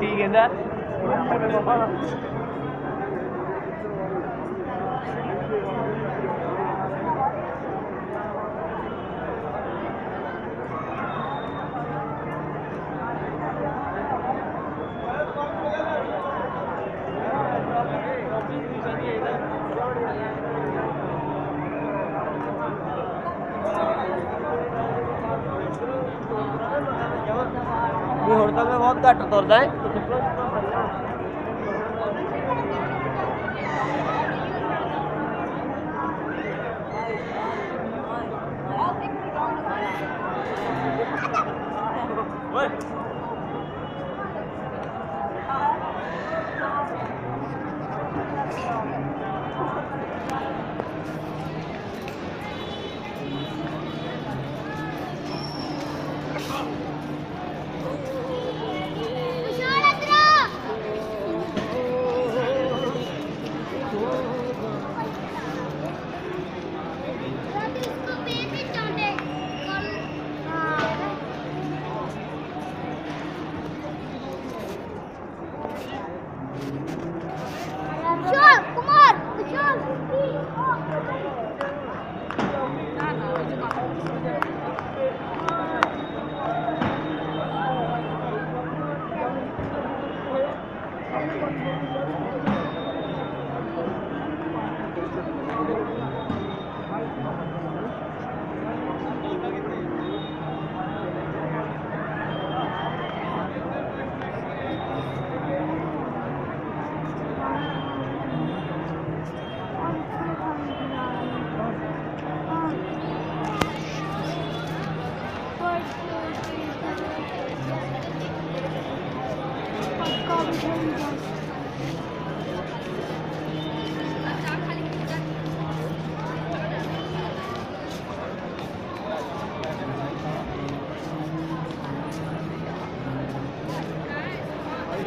ठीक है सर ਵੀ ਹੁਣ ਤਾਂ ਮੈਂ ਬਹੁਤ ਘੱਟ ਤੁਰਦਾ ਹੈ Kushal,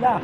なあ。